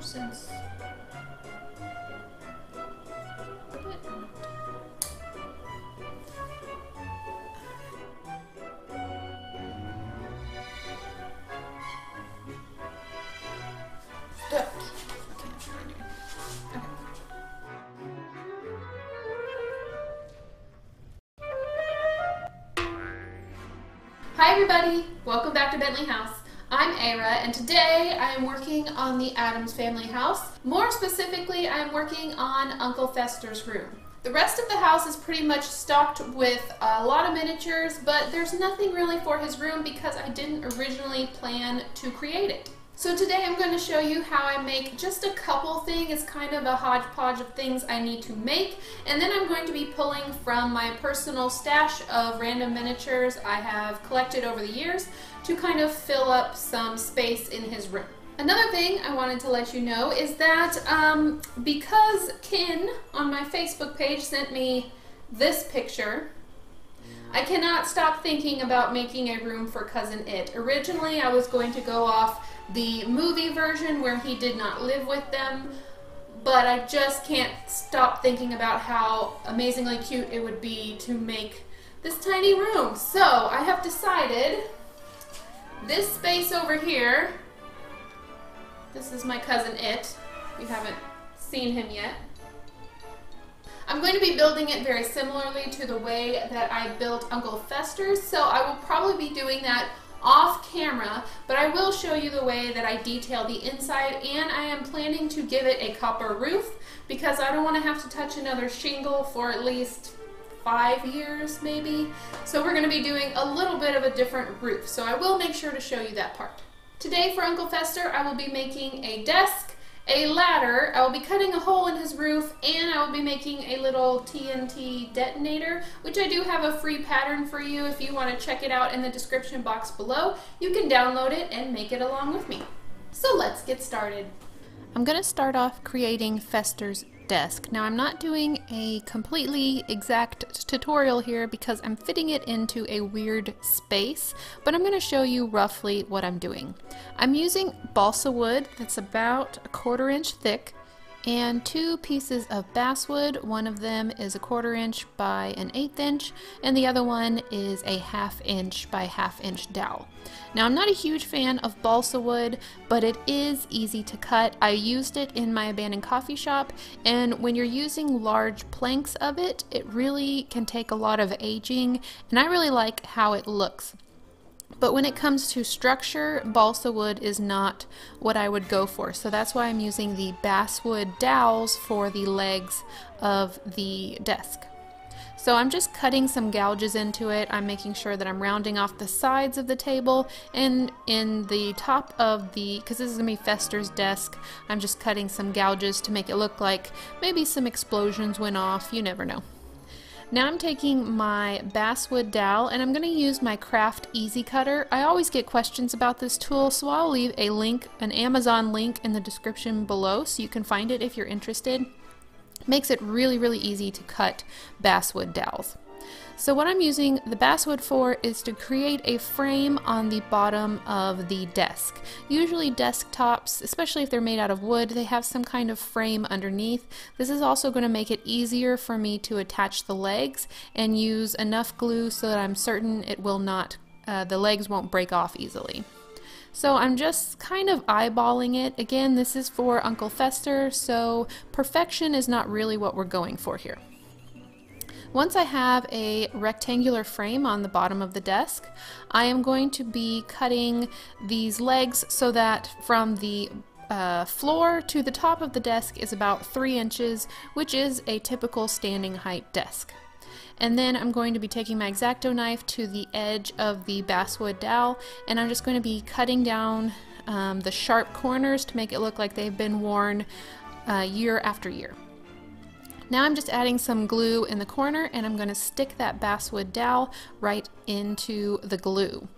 more sense. Hi everybody, welcome back to Bentley House. I'm Ara and today I am working on the Addams family house. More specifically, I'm working on Uncle Fester's room. The rest of the house is pretty much stocked with a lot of miniatures, but there's nothing really for his room because I didn't originally plan to create it. So today I'm going to show you how I make just a couple things. It's kind of a hodgepodge of things I need to make. And then I'm going to be pulling from my personal stash of random miniatures I have collected over the years to kind of fill up some space in his room. Another thing I wanted to let you know is that um, because Kin on my Facebook page sent me this picture, I cannot stop thinking about making a room for Cousin It. Originally, I was going to go off the movie version where he did not live with them, but I just can't stop thinking about how amazingly cute it would be to make this tiny room. So I have decided this space over here, this is my cousin It. You haven't seen him yet. I'm going to be building it very similarly to the way that I built Uncle Fester's, so I will probably be doing that off camera, but I will show you the way that I detail the inside and I am planning to give it a copper roof because I don't want to have to touch another shingle for at least five years maybe. So we're going to be doing a little bit of a different roof, so I will make sure to show you that part. Today for Uncle Fester, I will be making a desk, a ladder, I will be cutting a hole in his roof, and I will be making a little TNT detonator, which I do have a free pattern for you if you want to check it out in the description box below. You can download it and make it along with me. So let's get started. I'm going to start off creating Fester's desk. Now I'm not doing a completely exact tutorial here because I'm fitting it into a weird space, but I'm going to show you roughly what I'm doing. I'm using balsa wood that's about a quarter inch thick and two pieces of basswood. One of them is a quarter inch by an eighth inch, and the other one is a half inch by half inch dowel. Now, I'm not a huge fan of balsa wood, but it is easy to cut. I used it in my abandoned coffee shop, and when you're using large planks of it, it really can take a lot of aging, and I really like how it looks. But when it comes to structure, balsa wood is not what I would go for. So that's why I'm using the basswood dowels for the legs of the desk. So I'm just cutting some gouges into it. I'm making sure that I'm rounding off the sides of the table and in the top of the, because this is going to be Fester's desk, I'm just cutting some gouges to make it look like maybe some explosions went off. You never know. Now I'm taking my basswood dowel and I'm going to use my craft easy cutter. I always get questions about this tool so I'll leave a link, an Amazon link in the description below so you can find it if you're interested. Makes it really really easy to cut basswood dowels. So what I'm using the basswood for is to create a frame on the bottom of the desk. Usually desktops, especially if they're made out of wood, they have some kind of frame underneath. This is also going to make it easier for me to attach the legs and use enough glue so that I'm certain it will not, uh, the legs won't break off easily. So I'm just kind of eyeballing it. Again, this is for Uncle Fester, so perfection is not really what we're going for here. Once I have a rectangular frame on the bottom of the desk, I am going to be cutting these legs so that from the uh, floor to the top of the desk is about 3 inches, which is a typical standing height desk. And then I'm going to be taking my X-Acto knife to the edge of the basswood dowel, and I'm just going to be cutting down um, the sharp corners to make it look like they've been worn uh, year after year. Now I'm just adding some glue in the corner and I'm going to stick that basswood dowel right into the glue.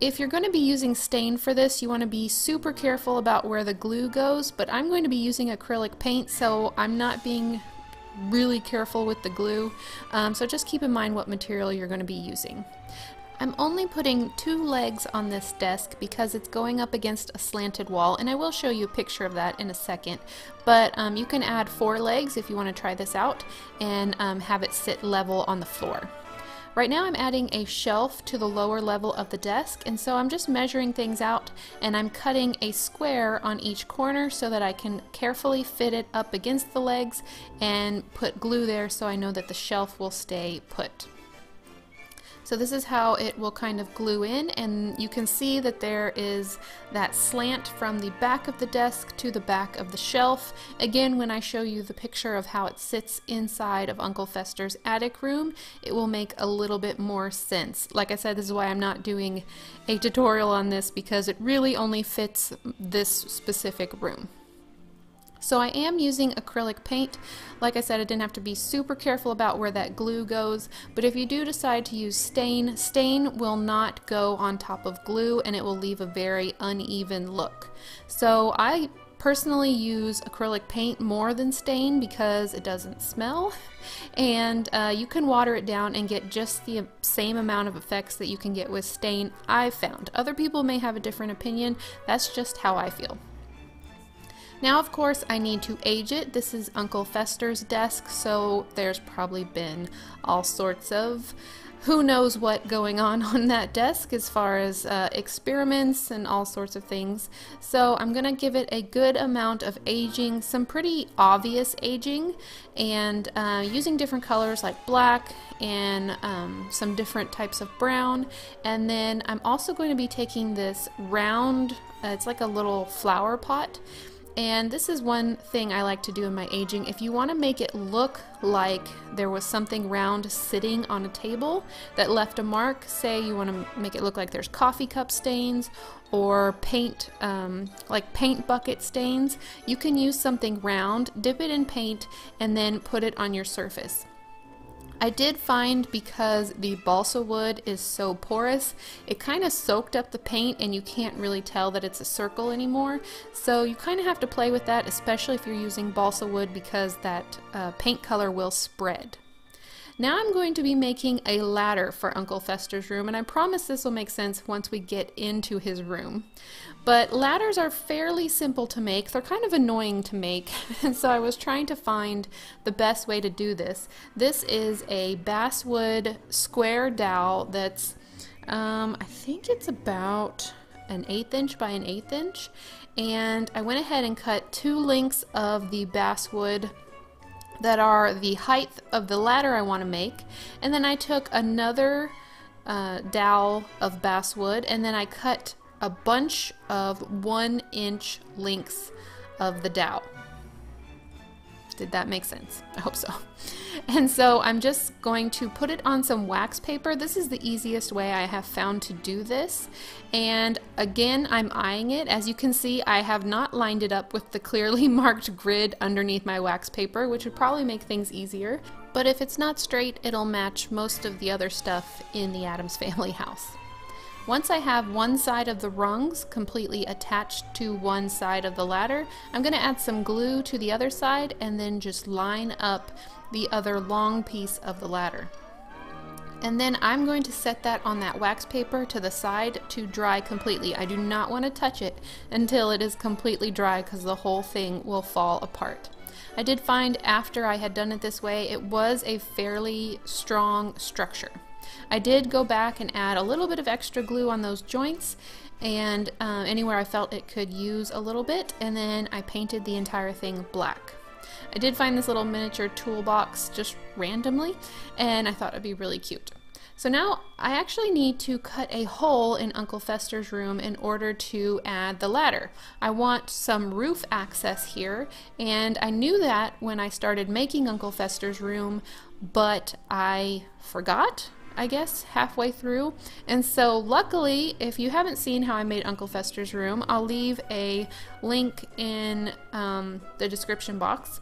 If you're going to be using stain for this, you want to be super careful about where the glue goes, but I'm going to be using acrylic paint, so I'm not being really careful with the glue. Um, so just keep in mind what material you're going to be using. I'm only putting two legs on this desk because it's going up against a slanted wall and I will show you a picture of that in a second but um, you can add four legs if you want to try this out and um, have it sit level on the floor. Right now I'm adding a shelf to the lower level of the desk and so I'm just measuring things out and I'm cutting a square on each corner so that I can carefully fit it up against the legs and put glue there so I know that the shelf will stay put. So this is how it will kind of glue in and you can see that there is that slant from the back of the desk to the back of the shelf. Again, when I show you the picture of how it sits inside of Uncle Fester's attic room, it will make a little bit more sense. Like I said, this is why I'm not doing a tutorial on this because it really only fits this specific room. So I am using acrylic paint. Like I said, I didn't have to be super careful about where that glue goes, but if you do decide to use stain, stain will not go on top of glue and it will leave a very uneven look. So I personally use acrylic paint more than stain because it doesn't smell and uh, you can water it down and get just the same amount of effects that you can get with stain I've found. Other people may have a different opinion, that's just how I feel. Now, of course, I need to age it. This is Uncle Fester's desk, so there's probably been all sorts of who knows what going on on that desk as far as uh, experiments and all sorts of things. So I'm going to give it a good amount of aging, some pretty obvious aging, and uh, using different colors like black and um, some different types of brown. And then I'm also going to be taking this round, uh, it's like a little flower pot and this is one thing I like to do in my aging. If you want to make it look like there was something round sitting on a table that left a mark, say you want to make it look like there's coffee cup stains or paint, um, like paint bucket stains, you can use something round, dip it in paint, and then put it on your surface. I did find because the balsa wood is so porous, it kind of soaked up the paint and you can't really tell that it's a circle anymore. So you kind of have to play with that, especially if you're using balsa wood because that uh, paint color will spread. Now I'm going to be making a ladder for Uncle Fester's room, and I promise this will make sense once we get into his room. But ladders are fairly simple to make. They're kind of annoying to make, and so I was trying to find the best way to do this. This is a basswood square dowel that's, um, I think it's about an eighth inch by an eighth inch, and I went ahead and cut two lengths of the basswood that are the height of the ladder I want to make. And then I took another uh, dowel of basswood and then I cut a bunch of one inch lengths of the dowel. Did that make sense? I hope so. And so I'm just going to put it on some wax paper. This is the easiest way I have found to do this. And again, I'm eyeing it. As you can see, I have not lined it up with the clearly marked grid underneath my wax paper, which would probably make things easier. But if it's not straight, it'll match most of the other stuff in the Addams family house. Once I have one side of the rungs completely attached to one side of the ladder, I'm going to add some glue to the other side and then just line up the other long piece of the ladder. And then I'm going to set that on that wax paper to the side to dry completely. I do not want to touch it until it is completely dry because the whole thing will fall apart. I did find after I had done it this way, it was a fairly strong structure. I did go back and add a little bit of extra glue on those joints and uh, anywhere I felt it could use a little bit and then I painted the entire thing black. I did find this little miniature toolbox just randomly and I thought it'd be really cute. So now I actually need to cut a hole in Uncle Fester's room in order to add the ladder. I want some roof access here and I knew that when I started making Uncle Fester's room but I forgot I guess, halfway through. And so, luckily, if you haven't seen how I made Uncle Fester's room, I'll leave a link in um, the description box.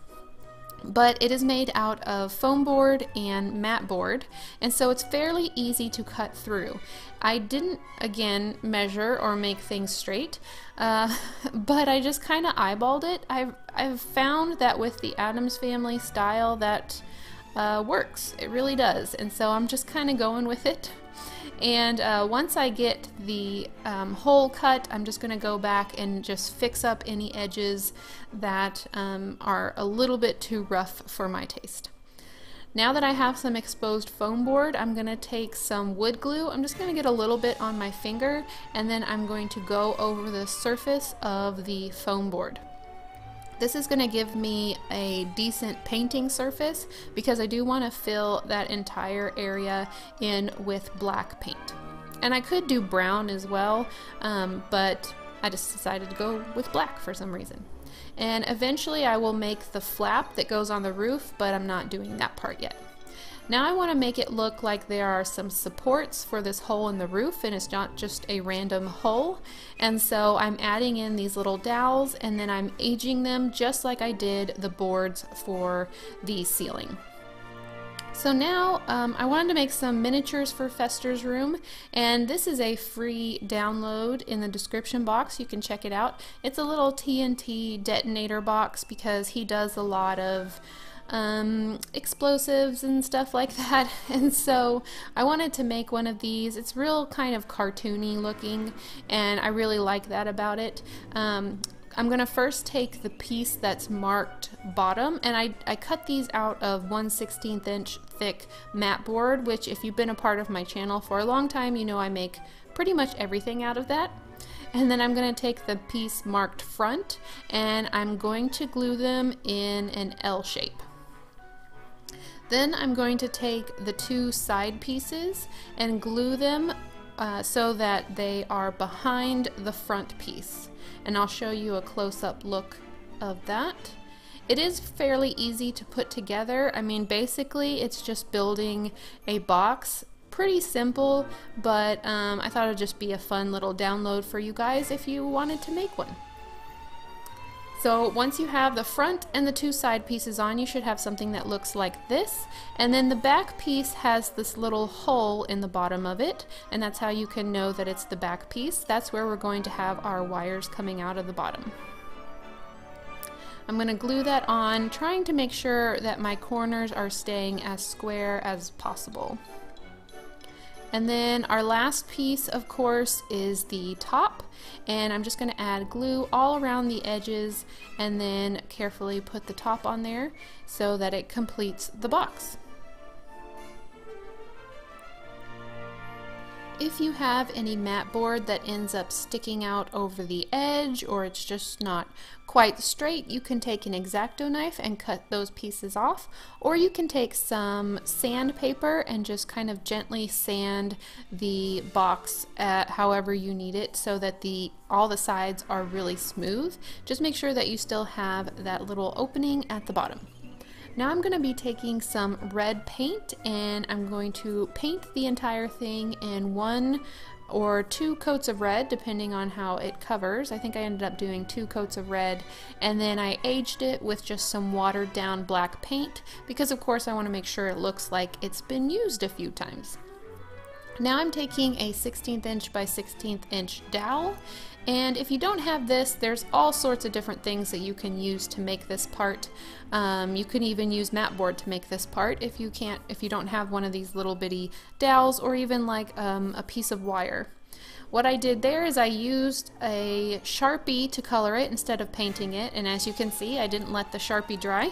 But it is made out of foam board and mat board, and so it's fairly easy to cut through. I didn't, again, measure or make things straight, uh, but I just kind of eyeballed it. I've, I've found that with the Addams Family style that uh, works. It really does. And so I'm just kind of going with it. And uh, once I get the um, hole cut, I'm just going to go back and just fix up any edges that um, are a little bit too rough for my taste. Now that I have some exposed foam board, I'm going to take some wood glue. I'm just going to get a little bit on my finger and then I'm going to go over the surface of the foam board. This is going to give me a decent painting surface because I do want to fill that entire area in with black paint. And I could do brown as well, um, but I just decided to go with black for some reason. And eventually I will make the flap that goes on the roof, but I'm not doing that part yet. Now I want to make it look like there are some supports for this hole in the roof and it's not just a random hole. And so I'm adding in these little dowels and then I'm aging them just like I did the boards for the ceiling. So now um, I wanted to make some miniatures for Fester's room and this is a free download in the description box. You can check it out. It's a little TNT detonator box because he does a lot of um, explosives and stuff like that. And so I wanted to make one of these. It's real kind of cartoony looking, and I really like that about it. Um, I'm going to first take the piece that's marked bottom and I, I cut these out of 1 16th inch thick mat board which if you've been a part of my channel for a long time you know I make pretty much everything out of that. And then I'm going to take the piece marked front and I'm going to glue them in an L shape. Then I'm going to take the two side pieces and glue them uh, so that they are behind the front piece. And I'll show you a close-up look of that. It is fairly easy to put together. I mean, basically, it's just building a box. Pretty simple, but um, I thought it would just be a fun little download for you guys if you wanted to make one. So once you have the front and the two side pieces on, you should have something that looks like this. And then the back piece has this little hole in the bottom of it, and that's how you can know that it's the back piece. That's where we're going to have our wires coming out of the bottom. I'm going to glue that on, trying to make sure that my corners are staying as square as possible. And then our last piece, of course, is the top. And I'm just going to add glue all around the edges and then carefully put the top on there so that it completes the box. If you have any mat board that ends up sticking out over the edge or it's just not quite straight, you can take an X-Acto knife and cut those pieces off or you can take some sandpaper and just kind of gently sand the box at however you need it so that the all the sides are really smooth. Just make sure that you still have that little opening at the bottom. Now I'm going to be taking some red paint and I'm going to paint the entire thing in one or two coats of red depending on how it covers. I think I ended up doing two coats of red and then I aged it with just some watered down black paint because of course I want to make sure it looks like it's been used a few times. Now I'm taking a 16th inch by 16th inch dowel and if you don't have this, there's all sorts of different things that you can use to make this part. Um, you can even use mat board to make this part if you can't, if you don't have one of these little bitty dowels or even like um, a piece of wire. What I did there is I used a Sharpie to color it instead of painting it, and as you can see, I didn't let the Sharpie dry,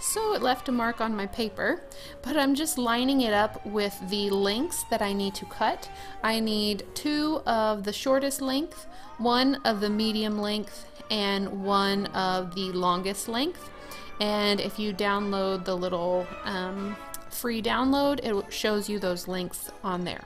so it left a mark on my paper, but I'm just lining it up with the lengths that I need to cut. I need two of the shortest length, one of the medium length, and one of the longest length. And if you download the little um, free download, it shows you those lengths on there.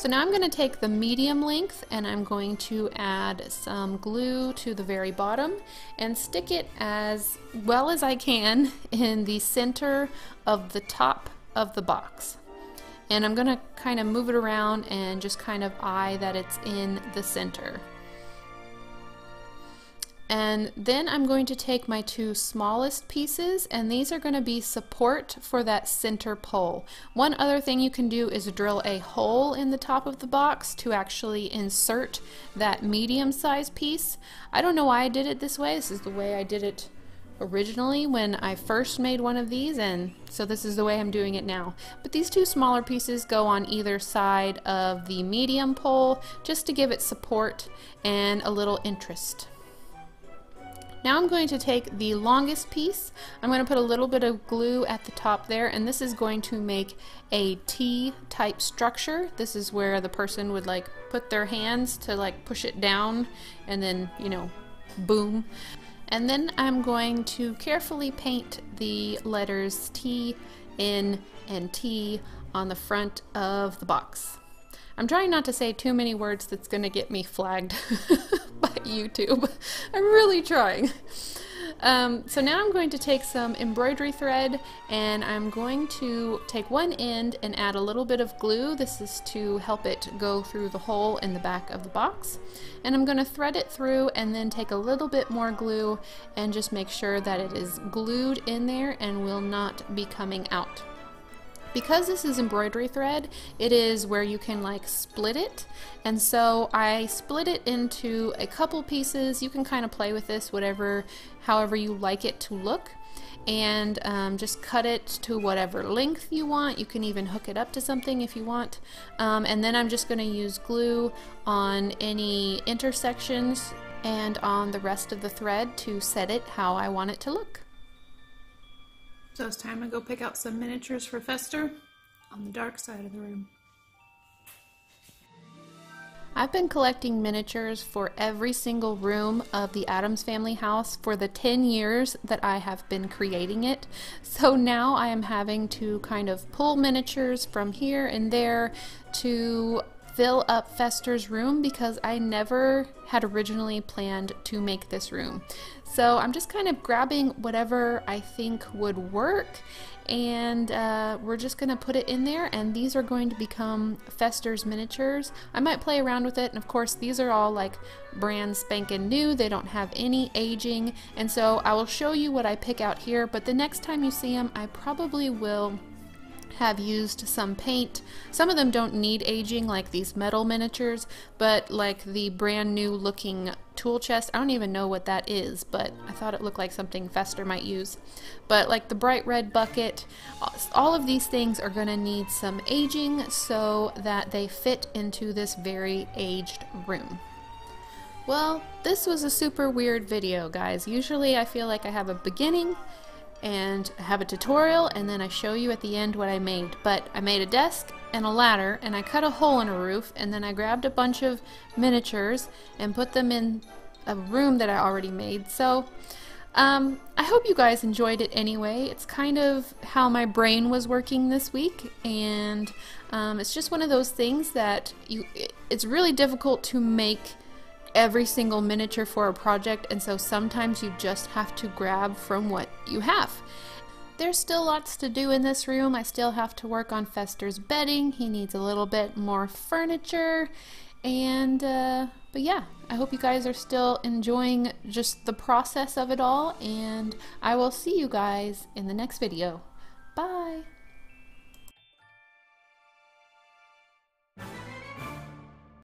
So now I'm going to take the medium length and I'm going to add some glue to the very bottom and stick it as well as I can in the center of the top of the box. And I'm going to kind of move it around and just kind of eye that it's in the center. And then I'm going to take my two smallest pieces and these are going to be support for that center pole. One other thing you can do is drill a hole in the top of the box to actually insert that medium sized piece. I don't know why I did it this way. This is the way I did it originally when I first made one of these and so this is the way I'm doing it now. But these two smaller pieces go on either side of the medium pole just to give it support and a little interest. Now I'm going to take the longest piece, I'm going to put a little bit of glue at the top there and this is going to make a T type structure. This is where the person would like put their hands to like push it down and then, you know, boom. And then I'm going to carefully paint the letters T, N, and T on the front of the box. I'm trying not to say too many words that's going to get me flagged by YouTube. I'm really trying. Um, so now I'm going to take some embroidery thread and I'm going to take one end and add a little bit of glue. This is to help it go through the hole in the back of the box. And I'm going to thread it through and then take a little bit more glue and just make sure that it is glued in there and will not be coming out. Because this is embroidery thread, it is where you can like split it. And so I split it into a couple pieces. You can kind of play with this whatever, however you like it to look. And um, just cut it to whatever length you want. You can even hook it up to something if you want. Um, and then I'm just going to use glue on any intersections and on the rest of the thread to set it how I want it to look. So it's time to go pick out some miniatures for Fester on the dark side of the room. I've been collecting miniatures for every single room of the Addams family house for the 10 years that I have been creating it. So now I am having to kind of pull miniatures from here and there to fill up Fester's room because I never had originally planned to make this room. So I'm just kind of grabbing whatever I think would work and uh, we're just going to put it in there and these are going to become Fester's miniatures. I might play around with it and of course these are all like brand spanking new. They don't have any aging and so I will show you what I pick out here but the next time you see them I probably will have used some paint. Some of them don't need aging like these metal miniatures, but like the brand new looking tool chest, I don't even know what that is, but I thought it looked like something Fester might use. But like the bright red bucket, all of these things are going to need some aging so that they fit into this very aged room. Well, this was a super weird video, guys. Usually I feel like I have a beginning and have a tutorial and then I show you at the end what I made. But I made a desk and a ladder and I cut a hole in a roof and then I grabbed a bunch of miniatures and put them in a room that I already made. So um, I hope you guys enjoyed it anyway. It's kind of how my brain was working this week and um, it's just one of those things that you it's really difficult to make every single miniature for a project, and so sometimes you just have to grab from what you have. There's still lots to do in this room. I still have to work on Fester's bedding. He needs a little bit more furniture. And, uh, but yeah, I hope you guys are still enjoying just the process of it all. And I will see you guys in the next video.